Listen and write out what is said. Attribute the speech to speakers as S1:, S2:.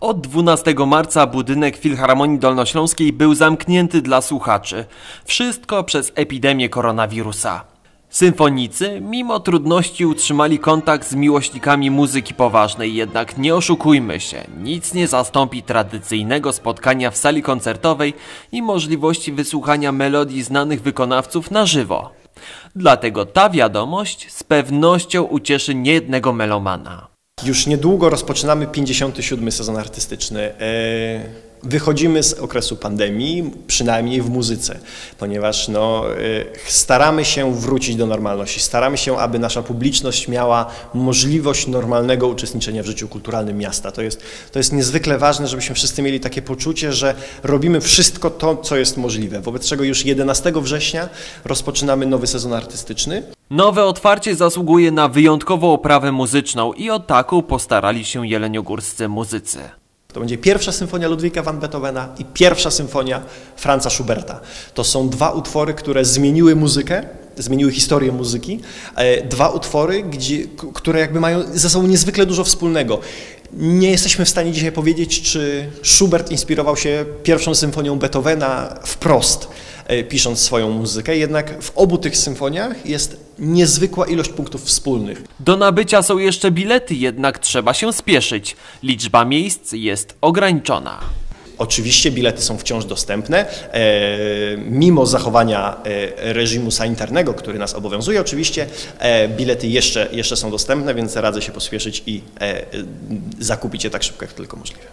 S1: Od 12 marca budynek Filharmonii Dolnośląskiej był zamknięty dla słuchaczy. Wszystko przez epidemię koronawirusa. Symfonicy, mimo trudności, utrzymali kontakt z miłośnikami muzyki poważnej, jednak nie oszukujmy się, nic nie zastąpi tradycyjnego spotkania w sali koncertowej i możliwości wysłuchania melodii znanych wykonawców na żywo. Dlatego ta wiadomość z pewnością ucieszy niejednego melomana.
S2: Już niedługo rozpoczynamy 57 sezon artystyczny. Wychodzimy z okresu pandemii, przynajmniej w muzyce, ponieważ no, e, staramy się wrócić do normalności. Staramy się, aby nasza publiczność miała możliwość normalnego uczestniczenia w życiu kulturalnym miasta. To jest, to jest niezwykle ważne, żebyśmy wszyscy mieli takie poczucie, że robimy wszystko to, co jest możliwe. Wobec czego już 11 września rozpoczynamy nowy sezon artystyczny.
S1: Nowe otwarcie zasługuje na wyjątkową oprawę muzyczną i o taką postarali się jeleniogórscy muzycy.
S2: To będzie pierwsza symfonia Ludwika van Beethovena i pierwsza symfonia Franza Schuberta. To są dwa utwory, które zmieniły muzykę, zmieniły historię muzyki. E, dwa utwory, gdzie, które jakby mają ze sobą niezwykle dużo wspólnego. Nie jesteśmy w stanie dzisiaj powiedzieć, czy Schubert inspirował się pierwszą symfonią Beethovena wprost, pisząc swoją muzykę, jednak w obu tych symfoniach jest niezwykła ilość punktów wspólnych.
S1: Do nabycia są jeszcze bilety, jednak trzeba się spieszyć. Liczba miejsc jest ograniczona.
S2: Oczywiście bilety są wciąż dostępne, e, mimo zachowania e, reżimu sanitarnego, który nas obowiązuje. Oczywiście e, bilety jeszcze, jeszcze są dostępne, więc radzę się pospieszyć i e, zakupić je tak szybko, jak tylko możliwe.